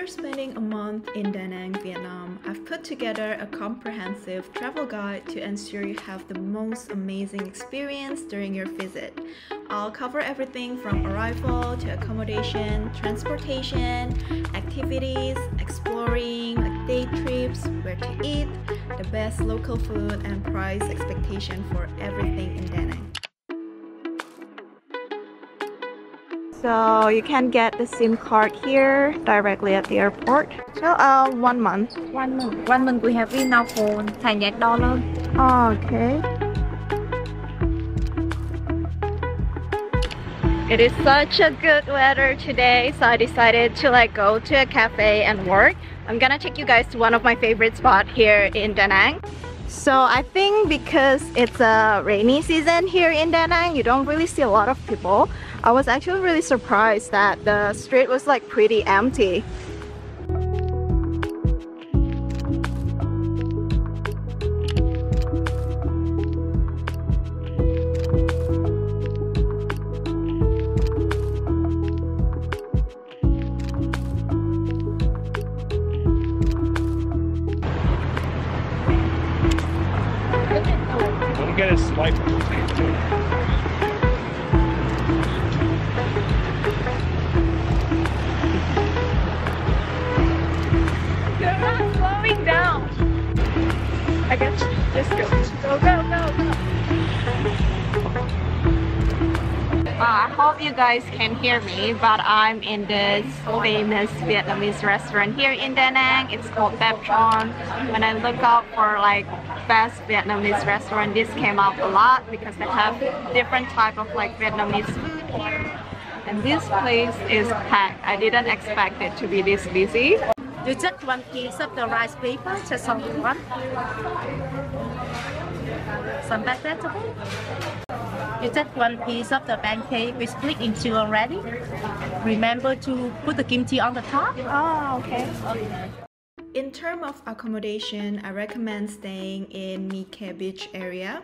After spending a month in Da Nang, Vietnam, I've put together a comprehensive travel guide to ensure you have the most amazing experience during your visit. I'll cover everything from arrival to accommodation, transportation, activities, exploring, like day trips, where to eat, the best local food, and price expectation for everything in Da Nang. So you can get the SIM card here directly at the airport. So uh, one month. One month. One month we have now phone Thai Nhật dollar. Okay. It is such a good weather today, so I decided to like go to a cafe and work. I'm gonna take you guys to one of my favorite spots here in Da Nang. So I think because it's a rainy season here in Da Nang, you don't really see a lot of people. I was actually really surprised that the street was like pretty empty. Get a swipe. I guess just go. Go, go, go, go. Uh, I hope you guys can hear me, but I'm in this famous Vietnamese restaurant here in Da Nang. It's called Bep Trang. When I look up for like best Vietnamese restaurant, this came up a lot because they have different type of like Vietnamese food here. And this place is packed. I didn't expect it to be this busy. You just one piece of the rice paper, just only one. Some vegetable. You just one piece of the pancake. We split into already. Remember to put the kimchi on the top. Oh, okay. Okay. In terms of accommodation, I recommend staying in My Khe Beach area.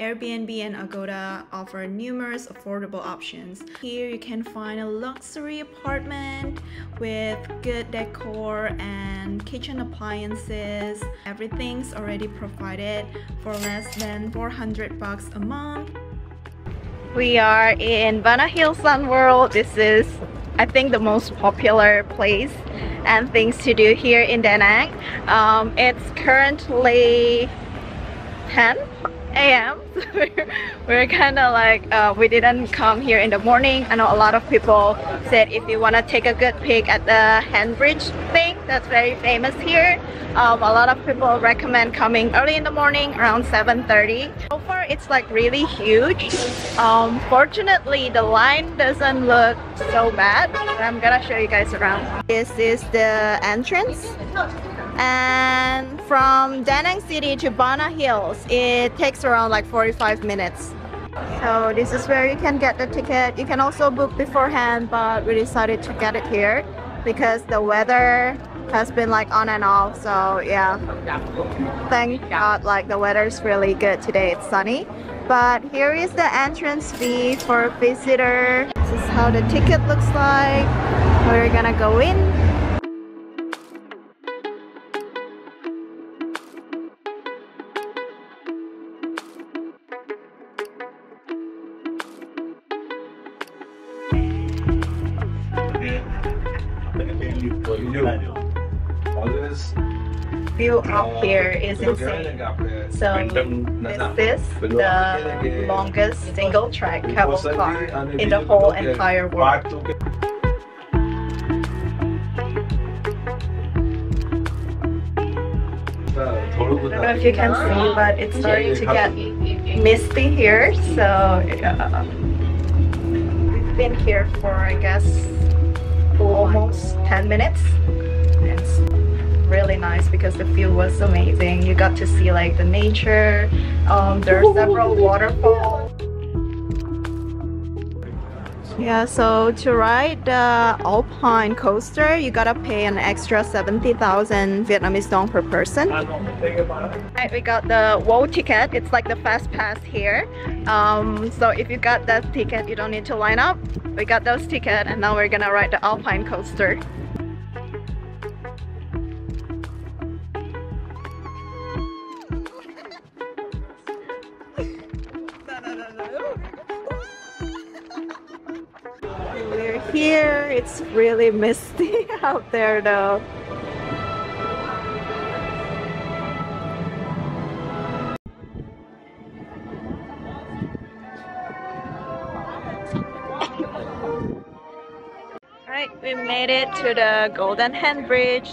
Airbnb and Agoda offer numerous affordable options. Here you can find a luxury apartment with good decor and kitchen appliances. Everything's already provided for less than 400 bucks a month. We are in Bana Hill Sun World. This is, I think, the most popular place and things to do here in Da Nang. Um, it's currently 10 a.m. we're kind of like uh, we didn't come here in the morning. I know a lot of people said if you want to take a good pic at the hand bridge thing, that's very famous here. Um, a lot of people recommend coming early in the morning around 7:30. So far, it's like really huge. Um, fortunately, the line doesn't look so bad. I'm gonna show you guys around. This is the entrance and from Da Nang City to Bana Hills it takes around like 45 minutes. So this is where you can get the ticket. You can also book beforehand but we decided to get it here because the weather has been like on and off. So yeah. Thank god like the weather is really good today. It's sunny. But here is the entrance fee for visitor. This is how the ticket looks like. We're gonna go in view up here is insane. So this is the longest single track cable car in the whole entire world. I don't know if you can see, but it's starting to get misty here. So uh, we've been here for I guess almost 10 minutes. Really nice because the view was amazing. You got to see like the nature. Um, there are several waterfalls. Yeah, so to ride the Alpine coaster, you gotta pay an extra 70,000 Vietnamese dong per person. Right, we got the WOW ticket. It's like the fast pass here. Um, so if you got that ticket, you don't need to line up. We got those tickets and now we're gonna ride the Alpine coaster. Here it's really misty out there though. Alright, we made it to the Golden Hand Bridge.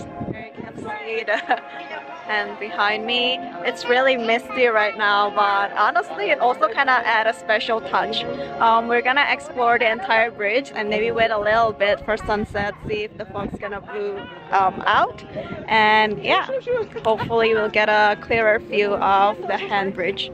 Hand behind me. It's really misty right now, but honestly, it also kind of add a special touch. Um, we're gonna explore the entire bridge and maybe wait a little bit for sunset, see if the fog's gonna blue um, out. And yeah, hopefully we'll get a clearer view of the hand bridge.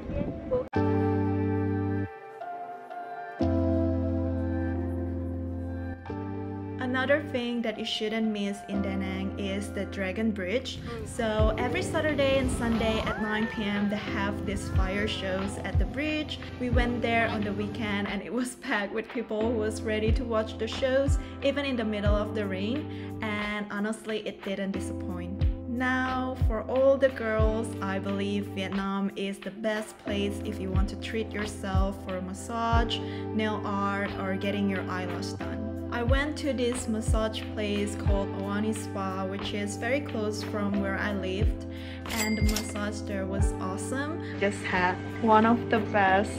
Another thing that you shouldn't miss in Da Nang is the Dragon Bridge. So every Saturday and Sunday at 9 p.m. they have these fire shows at the bridge. We went there on the weekend and it was packed with people who was ready to watch the shows even in the middle of the rain and honestly it didn't disappoint. Now, for all the girls, I believe Vietnam is the best place if you want to treat yourself for a massage, nail art, or getting your eyelash done. I went to this massage place called Oani Spa, which is very close from where I lived, and the massage there was awesome. Just had one of the best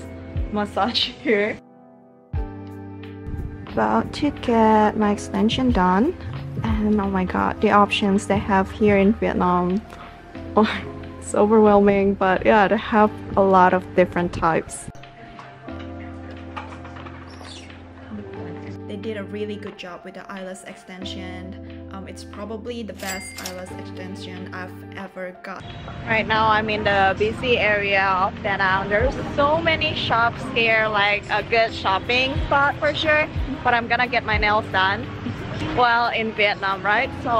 massage here. About to get my extension done, and oh my god, the options they have here in Vietnam. Oh, it's overwhelming, but yeah, they have a lot of different types. Did a really good job with the eyelash extension. Um, it's probably the best eyelash extension I've ever got. Right now I'm in the busy area of Da Nang. There's so many shops here, like a good shopping spot for sure. But I'm gonna get my nails done well in Vietnam, right? So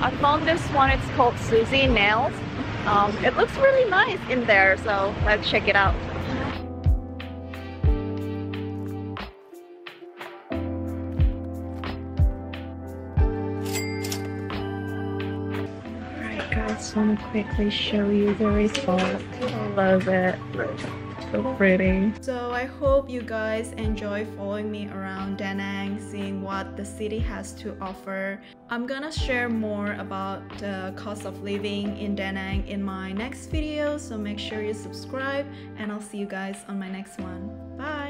I found this one, it's called Susie Nails. Um, it looks really nice in there, so let's check it out. Alright guys, want to quickly show you the result. I love it. So pretty. So I hope you guys enjoy following me around Da Nang, seeing what the city has to offer. I'm gonna share more about the cost of living in Da Nang in my next video, so make sure you subscribe and I'll see you guys on my next one. Bye!